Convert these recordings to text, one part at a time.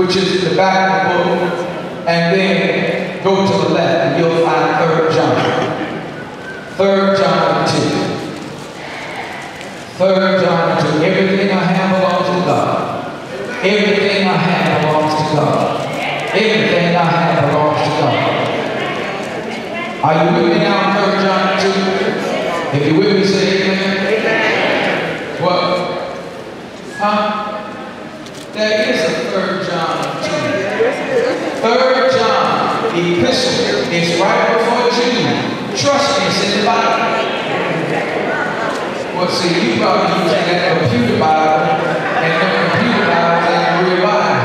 which is the back of the book, and then go to the left and you'll find 3 John. 3 John 2. 3 John 2. Everything I have belongs to God. Everything I have belongs to God. Everything I have belongs to God. Are you with me now, 3 John 2? If you mission is right before Jude. Trust me, it's in the Bible. Well, see, you probably using that computer Bible and the computer Bible in the real Bible.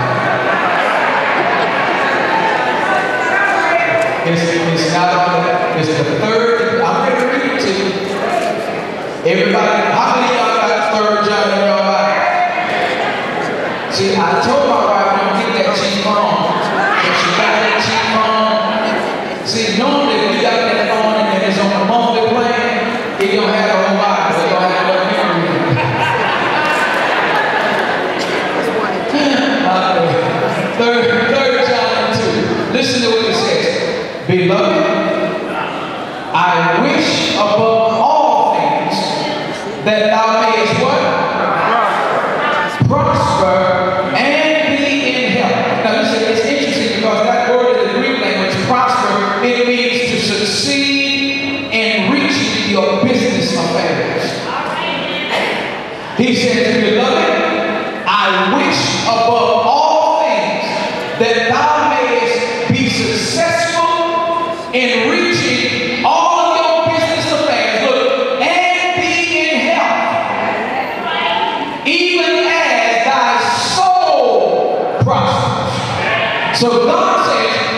It's, it's not on the, it's the third, I'm going to read it to you. Everybody, how many of y'all got third John in your Bible? See, I told my wife, don't get that cheap on. So God says,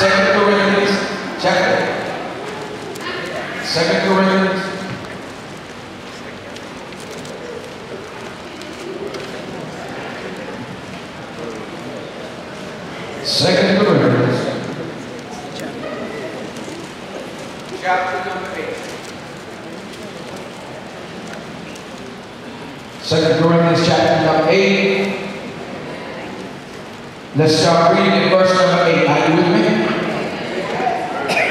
Second Corinthians chapter. Second Corinthians. Second Corinthians. Chapter number eight. Second Corinthians chapter number eight. Let's start reading at verse number eight. Are you with me?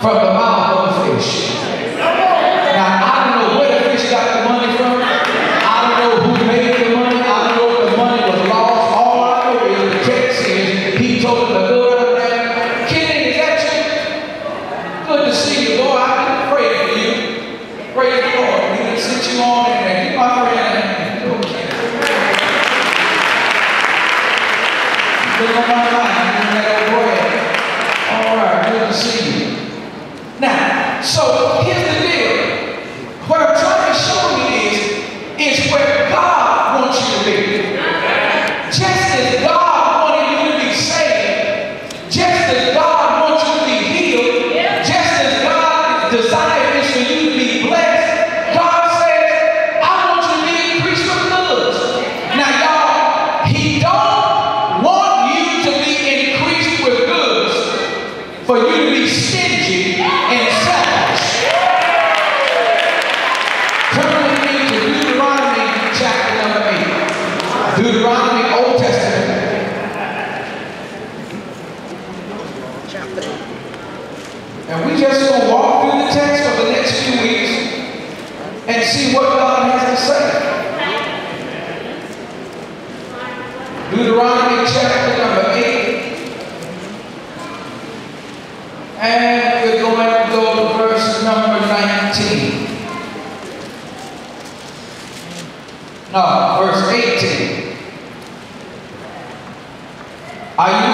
from the mouth of the fish. just going to walk through the text for the next few weeks and see what God has to say. Deuteronomy chapter number 8. And we're going to go to verse number 19. No, verse 18. Are you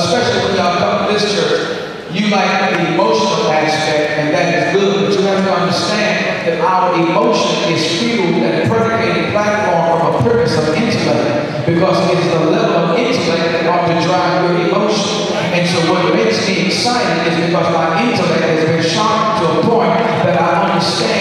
especially when y'all come to this church, you like the emotional aspect, and that is good, but you have to understand that our emotion is fueled and predicated platform of a purpose of intellect, because it's the level of intellect that ought to drive your emotion. And so what makes me excited is because my intellect has been sharpened to a point that I understand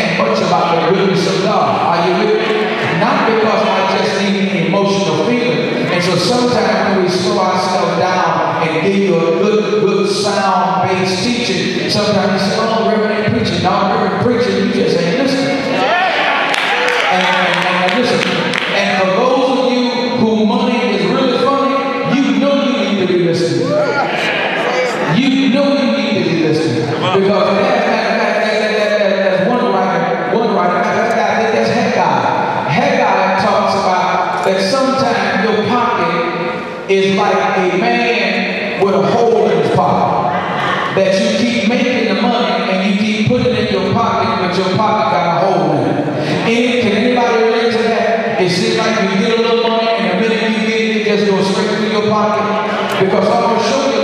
go straight into your pocket. Because I'm going to show you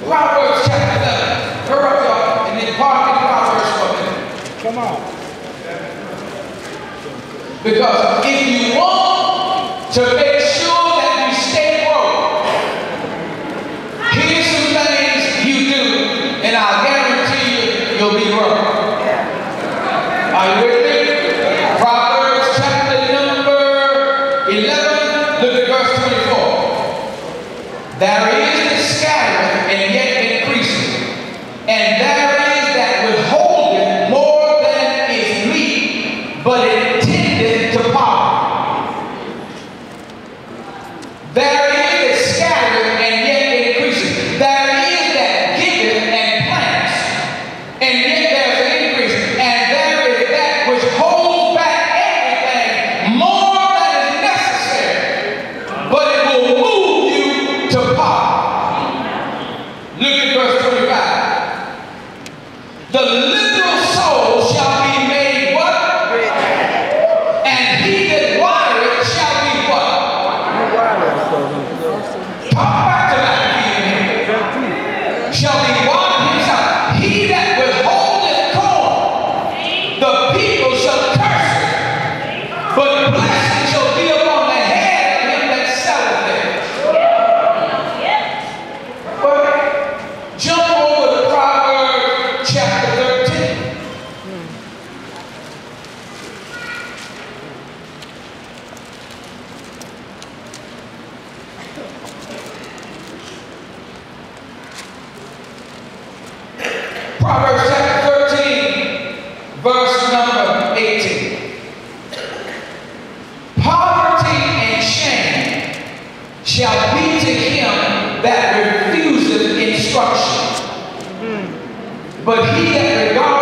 Proverbs chapter 11. Hurry up, y'all, and then park in Proverbs for a minute. Come on. Because if you want to make sure that you stay broke, here's Look at verse 25. The destruction. Mm. But he that God.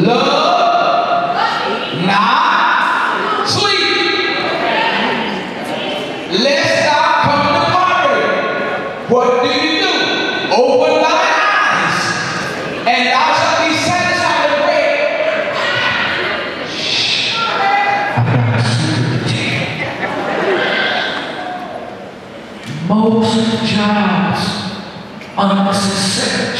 love, not sleep. Let's stop coming to Margaret. What do you do? Open thy eyes, and I shall be satisfied with bread. Shh. I've got a secret Most jobs, unnecessary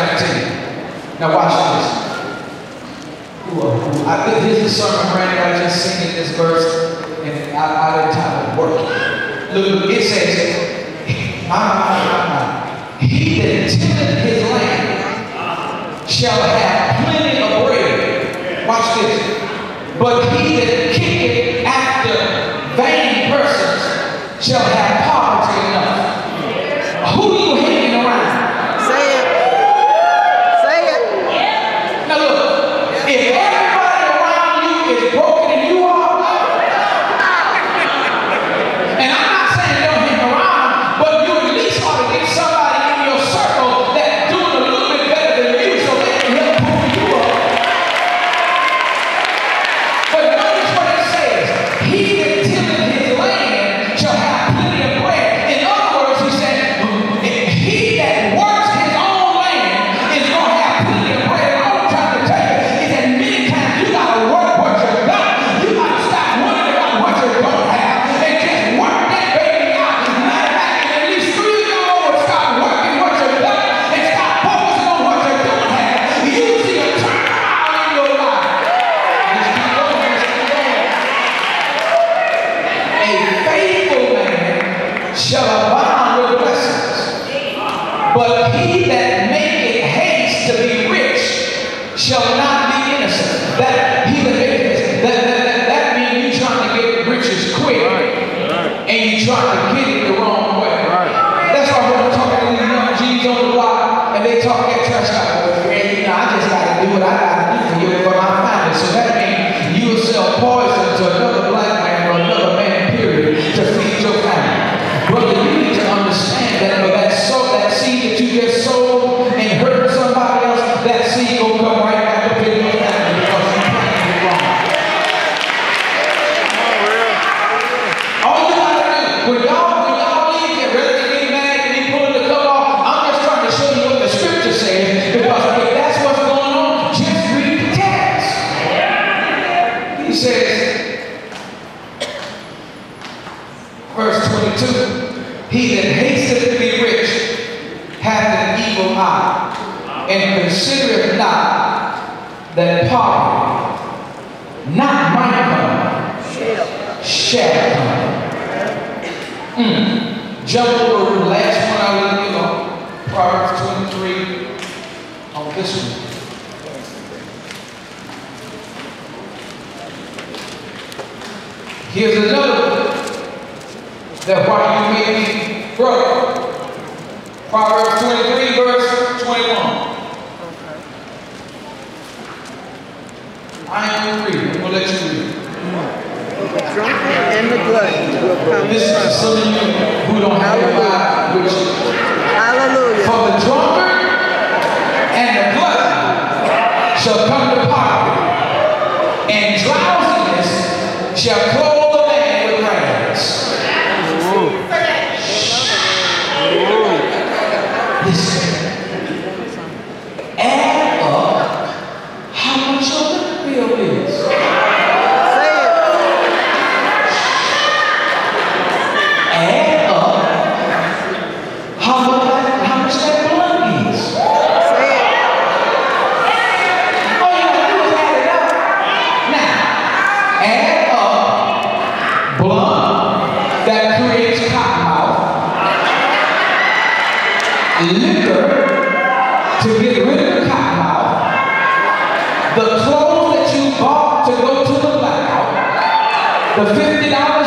Now watch this. I think this is a sermon Brandon I just singing this verse and I, I didn't time to work. Look, it says, my, my, my, my. He that tendeth his land shall have plenty of bread. Watch this. But he that kicketh after vain persons shall have I am free, I'm gonna let you in. The Drunkenness and neglect will come This is for some of you who don't have God, which Hallelujah. for the drunkard and the blood. The $50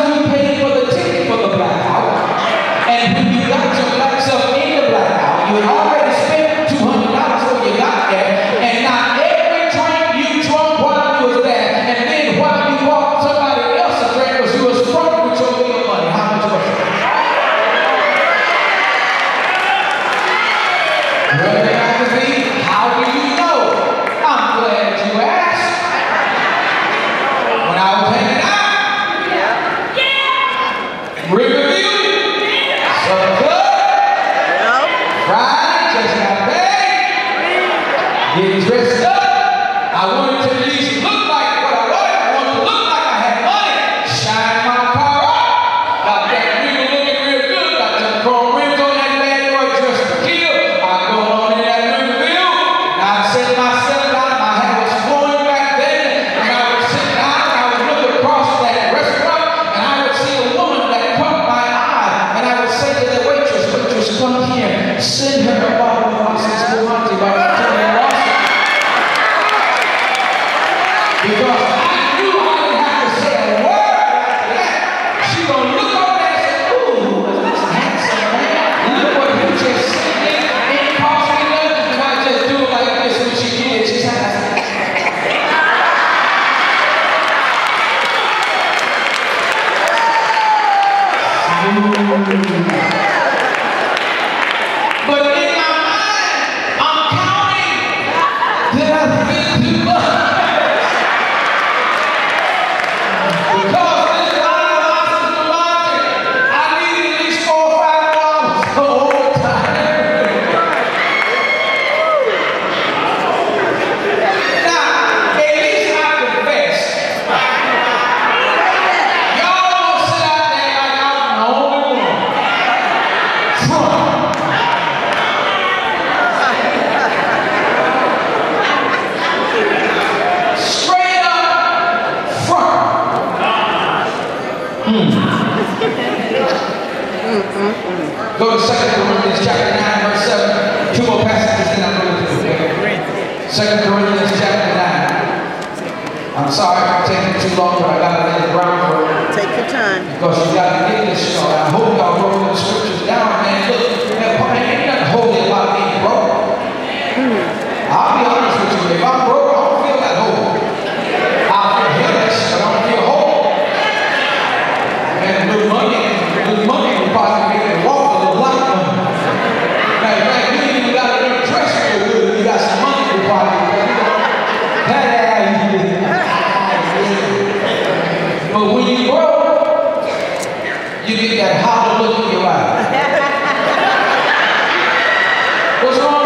But when you grow, you get that hollow look in your eye. What's wrong?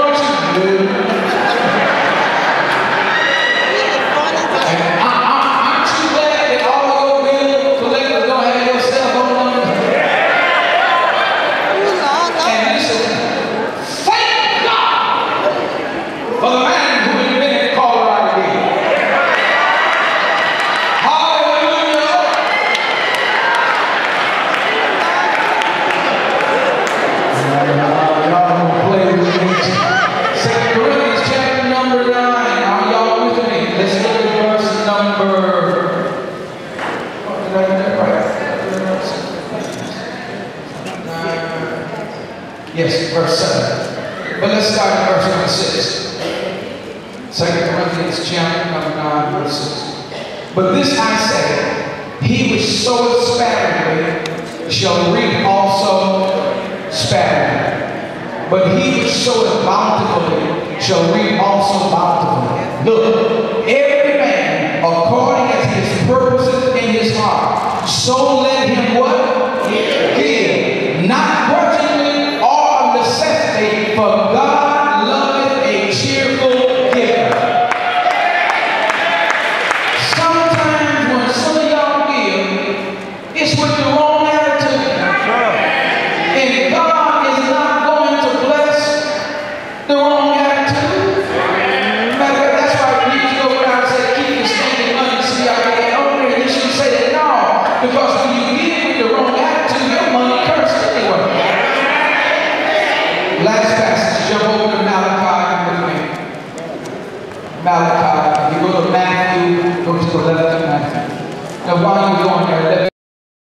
shall reap also sparingly. But he which soweth bountifully shall reap also bountifully. Look, every man according as his purpose in his heart, so let